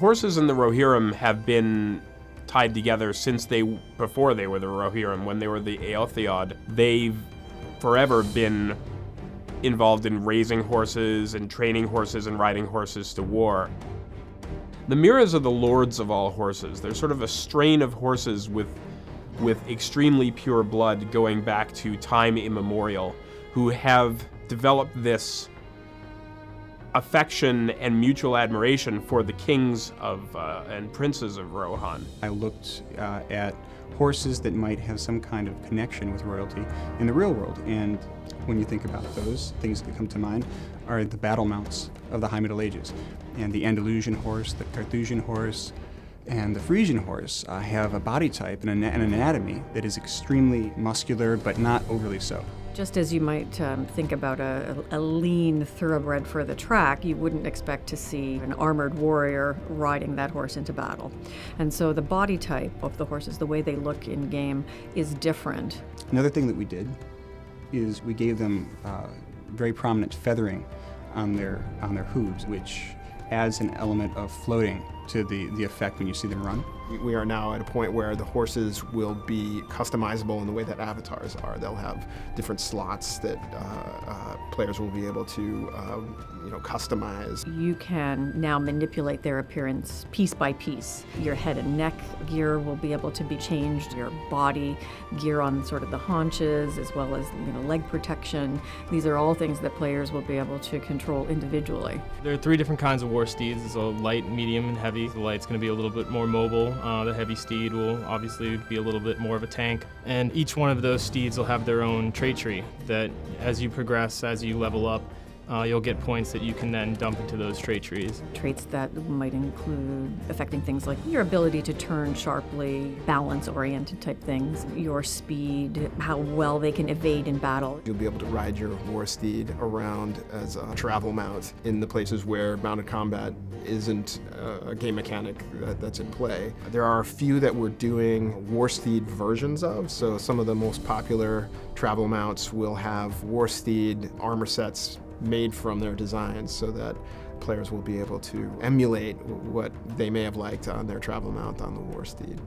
horses in the Rohirrim have been tied together since they before they were the Rohirrim, when they were the Eotheod. They've forever been involved in raising horses and training horses and riding horses to war. The Mearas are the lords of all horses. They're sort of a strain of horses with with extremely pure blood going back to time immemorial, who have developed this affection and mutual admiration for the kings of uh, and princes of Rohan. I looked uh, at horses that might have some kind of connection with royalty in the real world, and when you think about those, things that come to mind are the battle mounts of the High Middle Ages, and the Andalusian horse, the Carthusian horse, and the Frisian horse uh, have a body type and an anatomy that is extremely muscular, but not overly so. Just as you might um, think about a, a, lean thoroughbred for the track, you wouldn't expect to see an armored warrior riding that horse into battle. And so the body type of the horses, the way they look in game, is different. Another thing that we did is we gave them uh, very prominent feathering on their on their hooves, which adds an element of floating to the, the effect when you see them run. We are now at a point where the horses will be customizable in the way that avatars are. They'll have different slots that uh, uh, players will be able to, uh, you know, customize. You can now manipulate their appearance piece by piece. Your head and neck gear will be able to be changed. Your body gear on sort of the haunches, as well as you know leg protection. These are all things that players will be able to control individually. There are three different kinds of war steeds. There's a light, medium, and heavy. The light's going to be a little bit more mobile. Uh, the heavy steed will obviously be a little bit more of a tank. And each one of those steeds will have their own trait tree that as you progress, as you level up, uh, you'll get points that you can then dump into those trait trees. Traits that might include affecting things like your ability to turn sharply, balance oriented type things, your speed, how well they can evade in battle. You'll be able to ride your war steed around as a travel mount in the places where mounted combat isn't a game mechanic that's in play. There are a few that we're doing war steed versions of, so some of the most popular travel mounts will have war steed armor sets made from their designs so that players will be able to emulate what they may have liked on their travel mount on the War Steed.